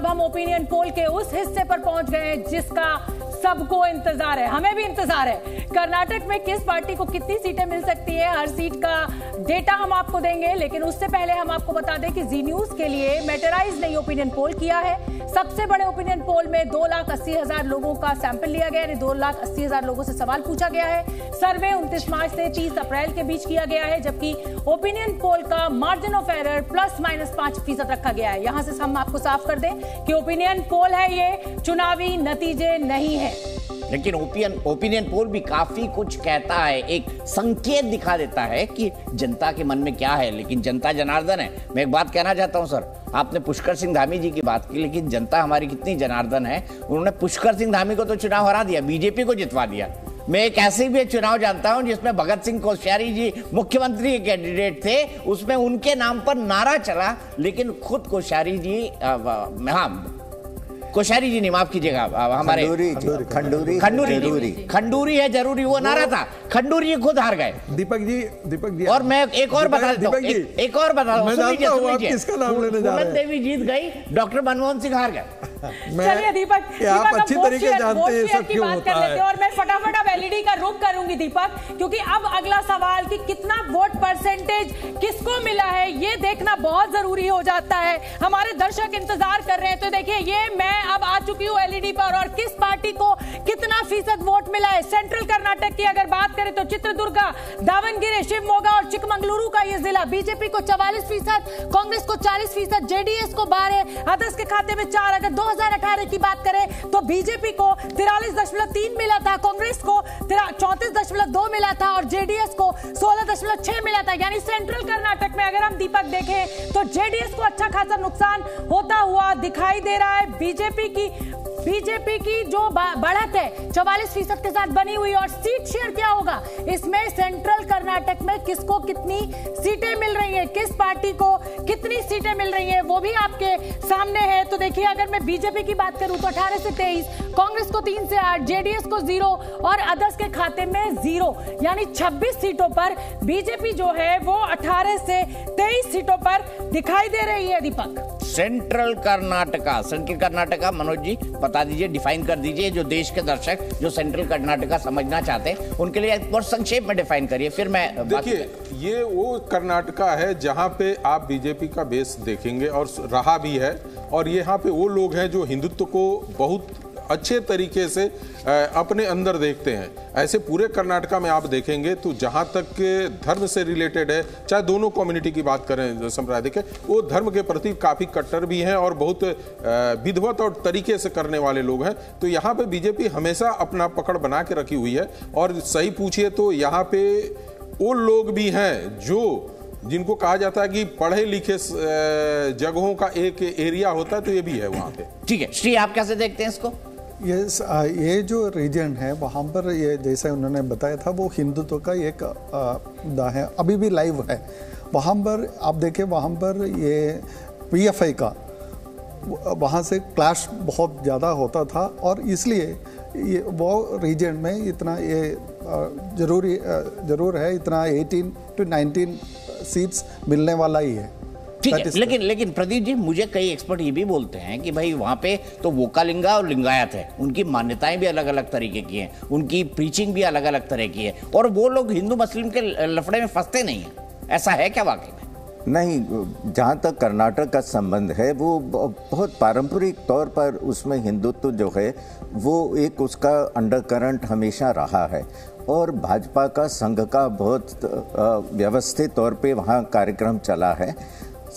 अब हम opinion poll के उस हिस्से पर पहुँच गए हैं जिसका सबको इंतज़ार है, हमें भी इंतज़ार है। कर्नाटक में किस पार्टी को कितनी सीटें मिल सकती है, हर सीट का डेटा हम आपको देंगे, लेकिन उससे पहले हम आपको बता दें कि जी न्यूज़ के लिए मेटराइज ने ओपिनियन पोल किया है। सबसे बड़े ओपिनियन पोल में दो लाख अस्सी हज़ार लोगों का सैंपल लिया गया है दो लाख अस्सी हज़ार लोगों से सवाल पूछा गया है। सर्वे उनतीस मार्च से तीस अप्रैल के बीच किया गया है, जबकि ओपिनियन पोल का margin of error plus minus पाँच फ़ीसद रखा गया है। यहाँ से हम आपको साफ़ कर दें कि ओपिनियन पोल है ये, चुनावी नतीजे नहीं है। लेकिन ओपिनियन ओपिनियन पोल भी काफ़ी कुछ कहता है, एक संकेत दिखा देता है कि जनता के मन में क्या है, लेकिन जनता जनार्दन है। मैं एक बात कहना चाहता हूँ, सर, आपने पुष्कर सिंह धामी जी की बात की, लेकिन जनता हमारी कितनी जनार्दन है। उन्होंने पुष्कर सिंह धामी को तो चुनाव हरा दिया, बीजेपी को जितवा दिया। मैं एक ऐसे भी चुनाव जानता हूँ, जिसमें भगत सिंह कोश्यारी जी मुख्यमंत्री कैंडिडेट थे, उसमें उनके नाम पर नारा चला, लेकिन खुद कोश्यारी जी हाँ कोश्यारी जी ने माफ़ कीजिएगा हमारे खंडूरी खंडूरी। खंडूरी। है ज़रूरी वो नारा था। खंडूरी खुद हार गए। दीपक जी दीपक जी। और मैं एक और बता दीपक जी। एक और बता देवी जीत गई डॉक्टर मनमोहन सिंह हार गए। चलिए दीपक आप अच्छी तरीके जानते हैं सब क्यों होता है? और मैं फटाफट अब एलईडी का रुख करूँगी दीपक क्योंकि अब अगला सवाल कि कितना वोट परसेंटेज किसको मिला है ये देखना बहुत ज़रूरी हो जाता है। हमारे दर्शक इंतज़ार कर रहे हैं तो देखिए ये मैं अब आ चुकी हूँ एलईडी पर और किस पार्टी को कितना फ़ीसद वोट मिला है? सेंट्रल कर्नाटक की अगर बात करें तो चित्रदुर्गा दावनगिरी शिवमोगा और चिकमंगलुरु का ये जिला। बीजेपी को चवालीस फ़ीसद कांग्रेस को चालीस फ़ीसद जेडीएस को बारह अदर्स के खाते में चार अगर 2018 की बात करें तो बीजेपी को तिरालीस दशमलव तीन मिला था, कांग्रेस को चौतीस दशमलव दो मिला था और जेडीएस को सोलह दशमलव छह मिला था। यानी सेंट्रल कर्नाटक में अगर हम दीपक देखें तो जेडीएस को अच्छा खासा नुकसान होता हुआ दिखाई दे रहा है। बीजेपी की बीजेपी की जो बढ़त है, चौवालीस फ़ीसद के साथ बनी हुई और सीट शेयर क्या होगा? इसमें सेंट्रल कर्नाटक में किसको कितनी सीटें मिल रही है? किस पार्टी को कितनी सीटें मिल रही है? वो भी आपके सामने है। तो देखिए, अगर मैं बीजेपी की बात करूँ तो 18 से 23 कांग्रेस को तीन से आठ, जेडीएस को ज़ीरो और अदर्स के खाते में ज़ीरो, यानी 26 सीटों पर बीजेपी जो है, वो 18 से 23 सीटों पर दिखाई दे रही है दीपक। सेंट्रल कर्नाटका सेंट्रल कर्नाटका मनोज जी बता दीजिए डिफाइन कर दीजिए जो देश के दर्शक जो सेंट्रल कर्नाटका समझना चाहते हैं उनके लिए बहुत संक्षेप में डिफाइन करिए फिर मैं देखिए ये वो कर्नाटका है जहाँ पे आप बीजेपी का बेस देखेंगे और रहा भी है और यहाँ पे वो लोग हैं जो हिंदुत्व को बहुत अच्छे तरीके से अपने अंदर देखते हैं। ऐसे पूरे कर्नाटका में आप देखेंगे तो जहाँ तक धर्म से रिलेटेड है, चाहे दोनों कम्युनिटी की बात करें संप्रदाय के वो धर्म के प्रति काफ़ी कट्टर भी हैं और बहुत विधवत और तरीके से करने वाले लोग हैं। तो यहाँ पे बीजेपी हमेशा अपना पकड़ बना के रखी हुई है। और सही पूछिए तो यहाँ पे वो लोग भी हैं जो, जिनको कहा जाता है कि पढ़े लिखे जगहों का एक एरिया होता है तो ये भी है वहाँ पे। ठीक है, श्री आप कैसे देखते हैं इसको? ये ये जो रीजन है, वहाँ पर ये जैसे उन्होंने बताया था, वो हिंदुत्व का एक मुद्दा है, अभी भी लाइव है। वहाँ पर, आप देखें, वहाँ पर ये पीएफआई का, वहाँ से क्लैश बहुत ज़्यादा होता था और इसलिए ये, वो रीजन में इतना ये ज़रूरी ज़रूर है, इतना 18 टू 19 सीट्स मिलने वाला ही है। ठीक है लेकिन लेकिन प्रदीप जी मुझे कई एक्सपर्ट ये भी बोलते हैं कि भाई वहाँ पे तो वोकालिंगा और लिंगायत है। उनकी मान्यताएँ भी अलग अलग तरीके की हैं। उनकी प्रीचिंग भी अलग अलग तरह की है। और वो लोग हिंदू मुस्लिम के लफड़े में फंसते नहीं हैं। ऐसा है क्या वाकई में? नहीं जहाँ तक कर्नाटक का संबंध है वो बहुत पारंपरिक तौर पर उसमें हिंदुत्व जो है वो एक उसका अंडर करंट हमेशा रहा है। और भाजपा का संघ का बहुत व्यवस्थित तौर पे वहाँ कार्यक्रम चला है।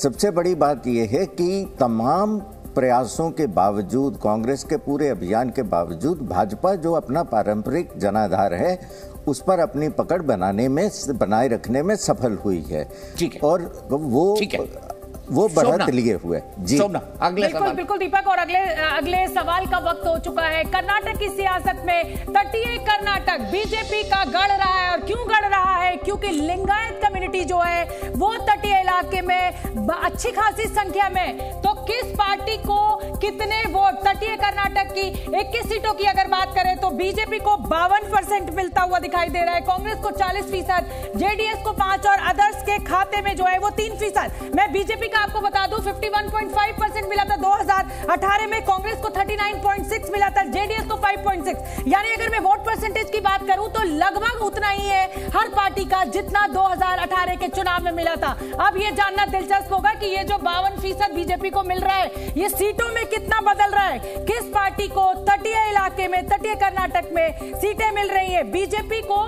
सबसे बड़ी बात यह है कि तमाम प्रयासों के बावजूद कांग्रेस के पूरे अभियान के बावजूद भाजपा जो अपना पारंपरिक जनाधार है उस पर अपनी पकड़ बनाने में बनाए रखने में सफल हुई है। ठीक है। और वो ठीक है। वो बढ़त लिए हुए। जी। अगले बिल्कुल बिल्कुल दीपक और अगले अगले सवाल का वक्त हो चुका है। कर्नाटक की सियासत में तटीय कर्नाटक बीजेपी का गढ़ रहा है और क्यों गढ़ रहा है? क्योंकि लिंगायत कम्युनिटी जो है, वो तटीय इलाके में अच्छी खासी संख्या में। तो किस पार्टी को कितने वोट? तटीय कर्नाटक की 21 सीटों की अगर बात करें तो बीजेपी को बावन परसेंट मिलता हुआ दिखाई दे रहा है। कांग्रेस को 40 फ़ीसद, जेडीएस को पाँच और अदर्स के खाते में जो है, वो तीन फ़ीसद। मैं बीजेपी का आपको बता दूँ 51.5 परसेंट मिला था 2018 में, कांग्रेस को 39.6 मिला था, जेडीएस को 5.6 यानी अगर मैं वोट परसेंटेज की बात करूँ तो लगभग उतना ही है हर पार्टी का, जितना 2018 के चुनाव में मिला था। अब ये जानना दिलचस्प होगा कि ये जो बावन फ़ीसद बीजेपी को मिल रहा है, ये सीटों में कितना बदल रहा है? किस पार्टी को तटीय इलाके में, तटीय कर्नाटक में सीटें मिल रही है? बीजेपी को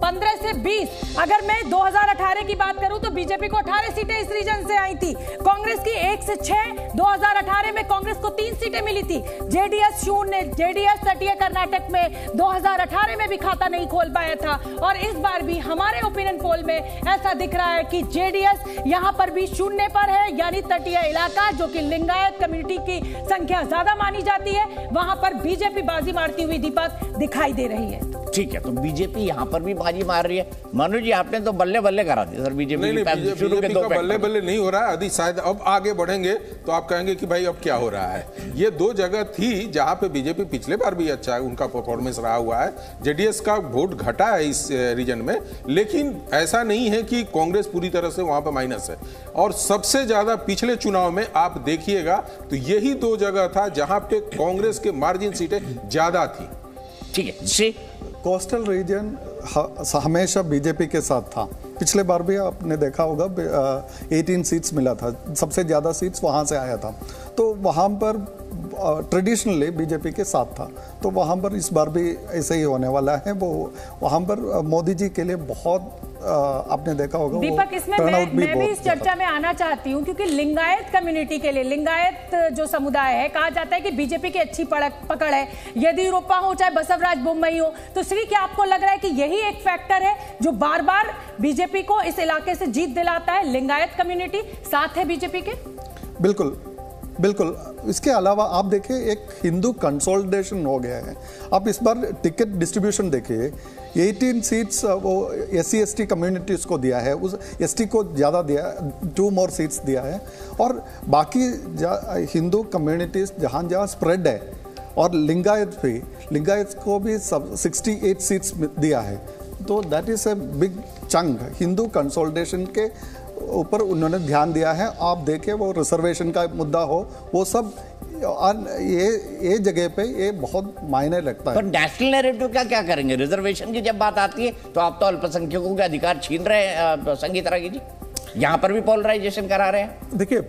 15 से 20 अगर मैं दो हज़ार अठारह की बात करूँ तो बीजेपी को 18 सीटें इस रीजन से आई थी। कांग्रेस की एक से छह 2018 में कांग्रेस को तीन सीटें मिली थी। जेडीएस शून्य जेडीएस तटीय कर्नाटक में 2018 में भी खाता नहीं खोल पाया था। और इस बार भी हमारे ओपिनियन पोल में ऐसा दिख रहा है कि जेडीएस यहाँ पर भी शून्य पर है यानी तटीय इलाका जो कि लिंगायत कम्युनिटी की संख्या ज़्यादा मानी जाती है। वहाँ पर बीजेपी बाजी मारती हुई दीपक दिखाई दे रही है। ठीक है तो बीजेपी यहाँ पर भी बाजी मार रही है। मनु जी आपने तो बल्ले बल्ले करा दिया सर बीजेपी शुरू के दो बल्ले बल्ले नहीं हो रहा है अभी शायद अब आगे बढ़ेंगे तो आप कहेंगे कि भाई अब क्या हो रहा है। ये दो जगह थी जहाँ पे बीजेपी पिछले बार भी अच्छा है उनका परफॉर्मेंस रहा हुआ है। जेडीएस का वोट घटा है इस रीजन में लेकिन ऐसा नहीं है कि कांग्रेस पूरी तरह से वहाँ पर माइनस है। और सबसे ज़्यादा पिछले चुनाव में आप देखिएगा तो यही दो जगह था जहाँ पे कांग्रेस के मार्जिन सीटें ज़्यादा थी। ठीक है कोस्टल रीजन ह- हमेशा बीजेपी के साथ था। पिछले बार भी आपने देखा होगा एटीन सीट्स मिला था। सबसे ज़्यादा सीट्स वहाँ से आया था। तो वहाँ पर ट्रेडिशनली बीजेपी के साथ था। तो वहाँ पर इस बार भी ऐसे ही होने वाला है। वो, वहाँ पर मोदी जी के लिए बहुत आपने देखा होगा दीपक इसमें मैं, मैं भी इस चर्चा में आना चाहती हूँ क्योंकि लिंगायत कम्युनिटी के लिए लिंगायत जो समुदाय है कहा जाता है कि बीजेपी की अच्छी पकड़ है। येदियुरप्पा हो चाहे बसवराज बोम्मई हो तो श्री क्या आपको लग रहा है कि यही एक फैक्टर है जो बार बार बीजेपी को इस इलाके से जीत दिलाता है लिंगायत कम्युनिटी साथ है बीजेपी के? बिल्कुल। बिल्कुल। इसके अलावा आप देखिए, एक हिंदू कंसोलिडेशन हो गया है। आप इस बार टिकट डिस्ट्रीब्यूशन देखिए 18 सीट्स वो एस सी कम्युनिटीज़ को दिया है। उस एस टी को ज़्यादा दिया टू मोर सीट्स दिया है। और बाकी हिंदू कम्युनिटीज़ जहाँ जहाँ स्प्रेड है, और लिंगायत भी, लिंगायत को भी सब 68 सीट्स दिया है। तो दैट इज़ ए बिग चंग हिंदू कंसोलिडेशन के ऊपर उन्होंने ध्यान दिया है। आप देखें वो रिजर्वेशन का मुद्दा हो वो सब ये ये जगह पे ये बहुत मायने लगता पर है नेशनल नैरेटिव का क्या करेंगे? रिजर्वेशन की जब बात आती है तो आप तो अल्पसंख्यकों के अधिकार छीन रहे हैं संगीत रागी जी। यहाँ पर भी पोलराइजेशन करा रहे हैं। देखिए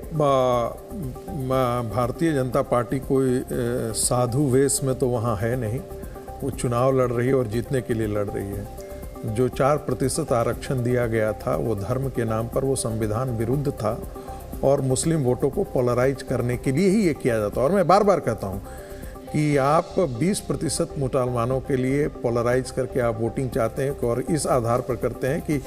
भारतीय जनता पार्टी कोई साधु वेश में तो वहाँ है नहीं। वो चुनाव लड़ रही है और जीतने के लिए लड़ रही है। जो चार प्रतिशत आरक्षण दिया गया था, वो धर्म के नाम पर, वो संविधान विरुद्ध था और मुस्लिम वोटों को पोलराइज करने के लिए ही ये किया जाता और मैं बार बार कहता हूँ कि आप 20 प्रतिशत मुसलमानों के लिए पोलराइज करके आप वोटिंग चाहते हैं और इस आधार पर करते हैं कि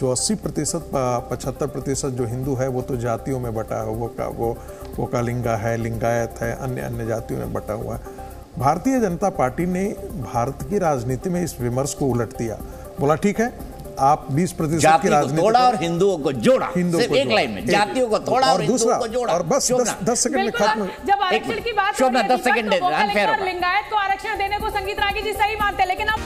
जो 80 प्रतिशत, पचहत्तर प्रतिशत जो हिंदू है, वो तो जातियों में बटा है वो का, वो वो का लिंगा है, लिंगायत है, अन्य अन्य जातियों में बटा हुआ है। भारतीय जनता पार्टी ने भारत की राजनीति में इस विमर्श को उलट दिया। बोला ठीक है आप 20 प्रतिशत की राजनीति थोड़ा और हिंदुओं को जोड़ा। हिंदुओं को एक लाइन में जातियों को थोड़ा और दूसरा हिंदुओं को जोड़ा। और बस। दस दस सेकंड में खत्म जब आरक्षण की बात हो शोभना, रही है, दस सेकंड तो दे- unfair और होगा। लिंगायत को आरक्षण देने को संगीत रागी जी सही मानते हैं लेकिन अब